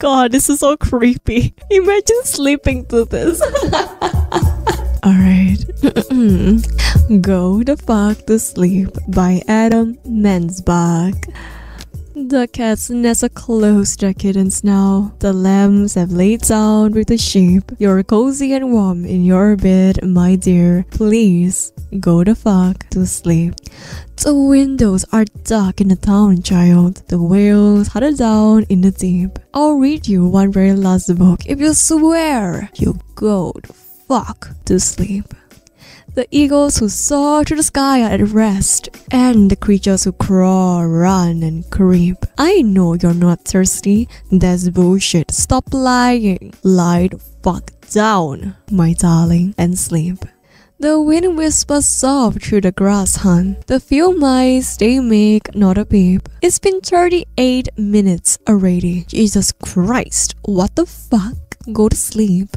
god, this is so creepy. Imagine sleeping to this. Alright. Go the fuck to sleep by Adam Mansbach. The cats nest are close to their kittens now. The lambs have laid down with the sheep. You're cozy and warm in your bed, my dear. Please go the fuck to sleep. The windows are dark in the town, child. The whales huddle down in the deep. I'll read you one very last book if you swear you go the fuck to sleep. The eagles who soar to the sky are at rest, and the creatures who crawl, run, and creep. I know you're not thirsty. That's bullshit. Stop lying. Lie the fuck down, my darling, and sleep. The wind whispers soft through the grass, hun. The few mice, they make not a peep. It's been 38 minutes already. Jesus Christ, what the fuck? Go to sleep.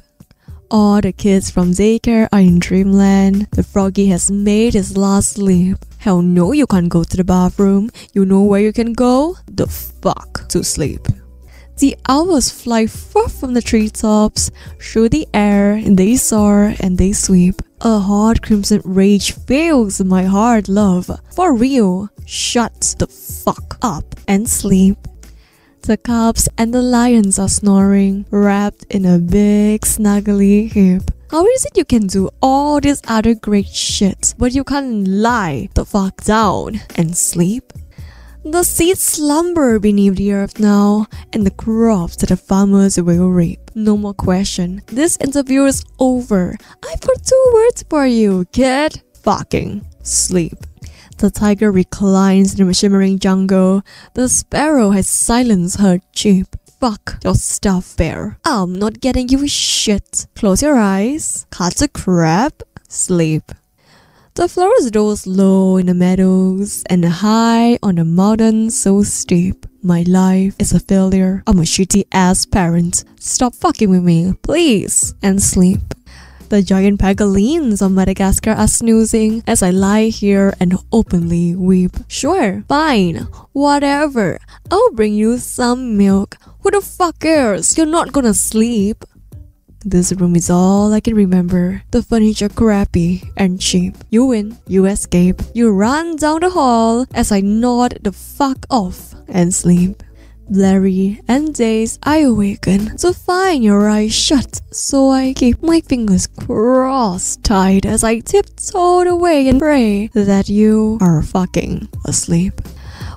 All the kids from daycare are in dreamland. The froggy has made his last sleep. Hell no, you can't go to the bathroom. You know where you can go? The fuck to sleep. The owls fly far from the treetops, through the air, they soar and they sweep. A hot crimson rage fills my heart, love. For real, shut the fuck up and sleep. The cubs and the lions are snoring, wrapped in a big snuggly heap. How is it you can do all this other great shit, but you can't lie the fuck down and sleep? The seeds slumber beneath the earth now, and the crops that the farmers will reap. No more question. This interview is over. I've got two words for you, kid. Fucking sleep. The tiger reclines in the shimmering jungle. The sparrow has silenced her cheep. Fuck your stuff, bear. I'm not getting you shit. Close your eyes. Cut a crap. Sleep. The flowers doze low in the meadows and high on the mountain so steep. My life is a failure. I'm a shitty ass parent. Stop fucking with me, please, and sleep. The giant pangolins of Madagascar are snoozing as I lie here and openly weep. Sure, fine, whatever. I'll bring you some milk. Who the fuck cares? You're not gonna sleep. This room is all I can remember. The furniture crappy and cheap. You win, you escape. You run down the hall as I nod the fuck off and sleep blurry, and dazed, I awaken to find your eyes shut. So I keep my fingers crossed tight as I tiptoe away and pray that you are fucking asleep.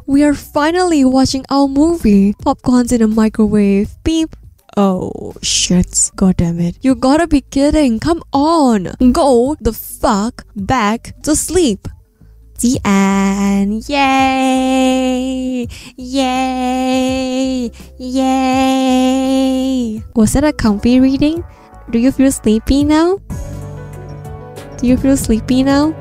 We are finally watching our movie. Popcorn's in a microwave. Beep. Oh shit. God damn it. You gotta be kidding. Come on. Go the fuck back to sleep. The end. Yay! Yay! Yay! Was that a comfy reading? Do you feel sleepy now? Do you feel sleepy now?